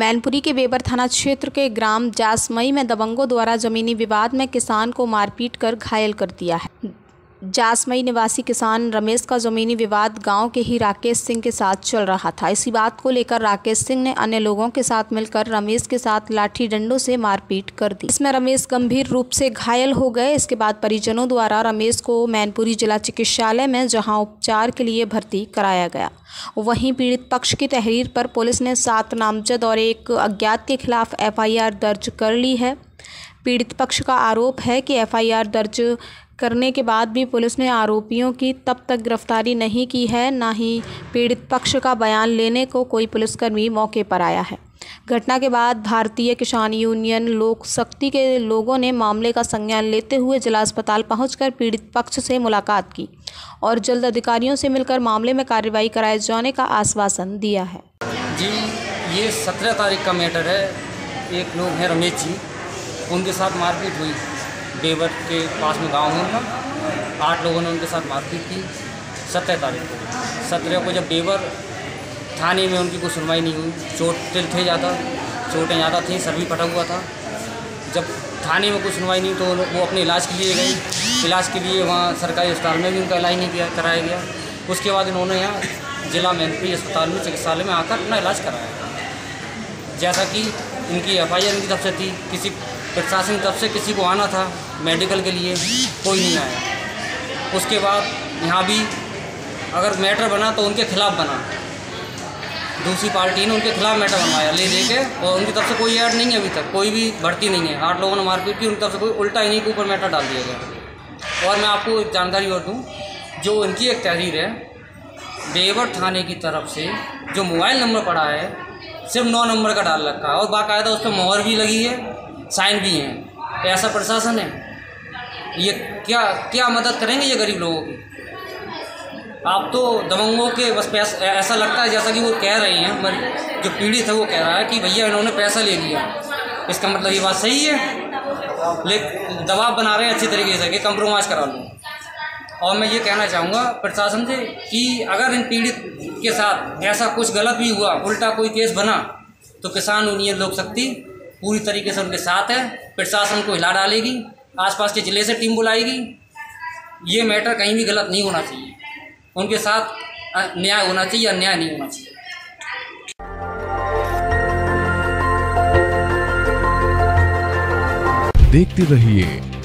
मैनपुरी के बेबर थाना क्षेत्र के ग्राम जासमई में दबंगों द्वारा जमीनी विवाद में किसान को मारपीट कर घायल कर दिया है। जासमई निवासी किसान रमेश का जमीनी विवाद गाँव के ही राकेश सिंह के साथ चल रहा था। इसी बात को लेकर राकेश सिंह ने अन्य लोगों के साथ मिलकर रमेश के साथ लाठी डंडों से मारपीट कर दी। इसमें रमेश गंभीर रूप से घायल हो गए। इसके बाद परिजनों द्वारा रमेश को मैनपुरी जिला चिकित्सालय में, जहाँ उपचार के लिए भर्ती कराया गया। वहीं पीड़ित पक्ष की तहरीर पर पुलिस ने सात नामजद और एक अज्ञात के खिलाफ एफआईआर दर्ज कर ली है। पीड़ित पक्ष का आरोप है कि एफआईआर दर्ज करने के बाद भी पुलिस ने आरोपियों की तब तक गिरफ्तारी नहीं की है, न ही पीड़ित पक्ष का बयान लेने को कोई पुलिसकर्मी मौके पर आया है। घटना के बाद भारतीय किसान यूनियन लोक शक्ति के लोगों ने मामले का संज्ञान लेते हुए जिला अस्पताल पहुंचकर पीड़ित पक्ष से मुलाकात की और जल्द अधिकारियों से मिलकर मामले में कार्रवाई कराए जाने का आश्वासन दिया है। जी, ये सत्रह तारीख का मैटर है। एक लोग हैं रमेश जी, उनके साथ मारपीट हुई। बेवर के पास में गाँव है उनका आठ लोगों ने उनके साथ मारपीट की। सत्रह तारीख को। सत्रह को जब बेवर थाने में उनकी कोई सुनवाई नहीं हुई, चोट तिल थे ज़्यादा, चोटें ज़्यादा थी, सर भी फटा हुआ था। जब थाने में कोई सुनवाई नहीं तो वो अपने इलाज के लिए गई इलाज के लिए वहाँ सरकारी अस्पताल में भी उनका इलाज नहीं किया, कराया गया। उसके बाद इन्होंने यहाँ जिला मैनपुरी अस्पताल में, चिकित्सालय में आकर अपना इलाज कराया। जैसा कि इनकी एफ़ आई आर इनकी तरफ़ से थी, किसी प्रशासन की तरफ़ से किसी को आना था मेडिकल के लिए, कोई नहीं आया। उसके बाद यहाँ भी अगर मैटर बना तो उनके खिलाफ बना। दूसरी पार्टी ने उनके खिलाफ मैटर बनवाया, ले दे के और उनकी तरफ़ से कोई ऐड नहीं है अभी तक, कोई भी भर्ती नहीं है। आठ लोगों ने मारपीट की, उनकी तरफ़ से कोई उल्टा इन्हीं के ऊपर मैटर डाल दिया गया। और मैं आपको एक जानकारी और दूँ, जो उनकी एक तहरीर है देवर थाने की तरफ़ से, जो मोबाइल नंबर पड़ा है, सिर्फ़ नौ नंबर का डाल रखा है, और बाकायदा उस पर मोहर भी लगी है। साइन भी हैं। ऐसा प्रशासन है? ये क्या क्या मदद करेंगे ये गरीब लोगों की? आप तो दबंगों के बस पैसा ऐसा लगता है जैसा कि वो कह रहे हैं जो पीड़ित है वो कह रहा है कि भैया इन्होंने पैसा ले लिया। इसका मतलब ये बात सही है? ले दबाव बना रहे हैं अच्छी तरीके से कि कंप्रोमाइज़ करा लूँ। और मैं ये कहना चाहूँगा प्रशासन से कि अगर इन पीड़ित के साथ ऐसा कुछ गलत भी हुआ, उल्टा कोई केस बना तो किसान यूनियन लोक शक्ति पूरी तरीके से उनके साथ है, प्रशासन को हिला डालेगी, आसपास के ज़िले से टीम बुलाएगी। ये मैटर कहीं भी गलत नहीं होना चाहिए। उनके साथ न्याय होना चाहिए अन्याय नहीं होना चाहिए। देखते रहिए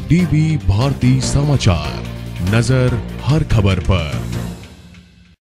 डीवी भारती समाचार, नज़र हर खबर पर।